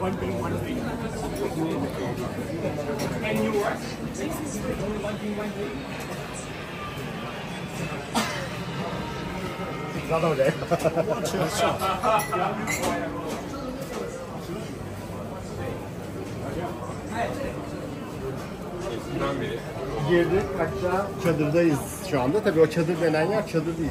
One thing, one thing. And you what? One thing, one thing. Not all day. Sure, sure. Girdik kaçta çadırdayız şu anda. Tabii o çadır denen yer çadır değil.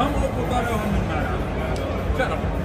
هم أبو طالع وهم المعنى شرف